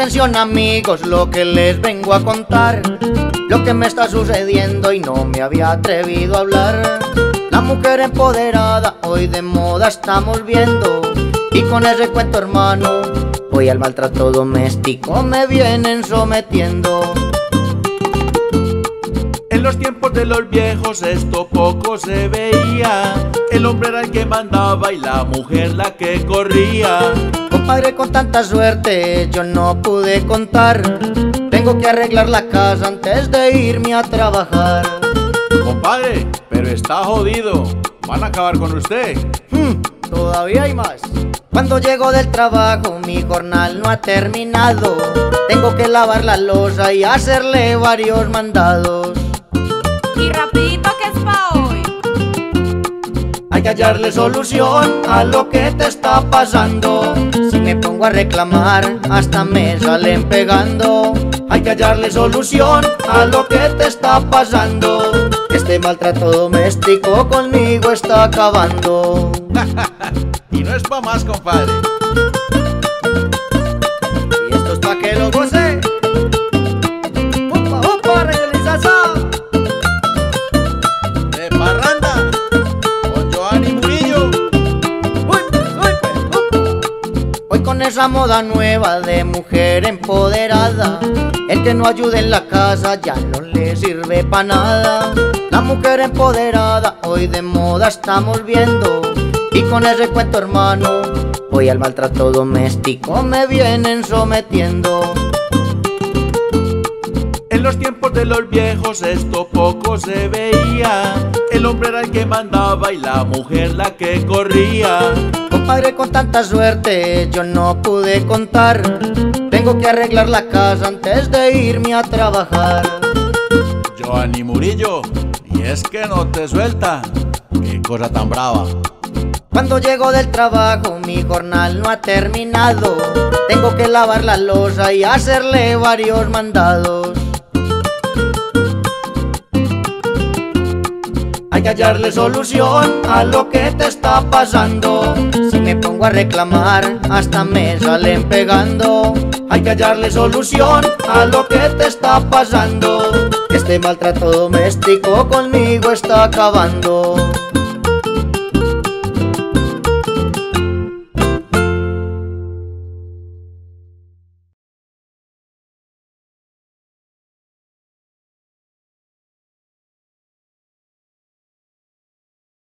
Atención amigos lo que les vengo a contar. Lo que me está sucediendo y no me había atrevido a hablar. La mujer empoderada hoy de moda estamos viendo Y con ese cuento hermano Hoy al maltrato doméstico me vienen sometiendo. En los tiempos de los viejos esto poco se veía. El hombre era el que mandaba y la mujer la que corría Compadre, con tanta suerte yo no pude contar. Tengo que arreglar la casa antes de irme a trabajar. Compadre, pero está jodido. Van a acabar con usted hmm, Todavía hay más. Cuando llego del trabajo mi jornal no ha terminado. Tengo que lavar la losa y hacerle varios mandados. Y Hay que hallarle solución a lo que te está pasando. Si me pongo a reclamar, hasta me salen pegando. Hay que hallarle solución a lo que te está pasando. Este maltrato doméstico conmigo está acabando. y no es pa' más, compadre. Con esa moda nueva de mujer empoderada. El que no ayude en la casa ya no le sirve pa' nada. La mujer empoderada hoy de moda estamos viendo Y con ese cuento hermano Hoy al maltrato doméstico me vienen sometiendo. En los tiempos de los viejos esto poco se veía. El hombre era el que mandaba y la mujer la que corría Con tanta suerte yo no pude contar. Tengo que arreglar la casa antes de irme a trabajar. Joanny Murillo, y es que no te suelta. Qué cosa tan brava. Cuando llego del trabajo mi jornal no ha terminado. Tengo que lavar la losa y hacerle varios mandados que hallarle solución a lo que te está pasando. Si me pongo a reclamar hasta me salen pegando. Hay que hallarle solución a lo que te está pasando. Este maltrato doméstico conmigo está acabando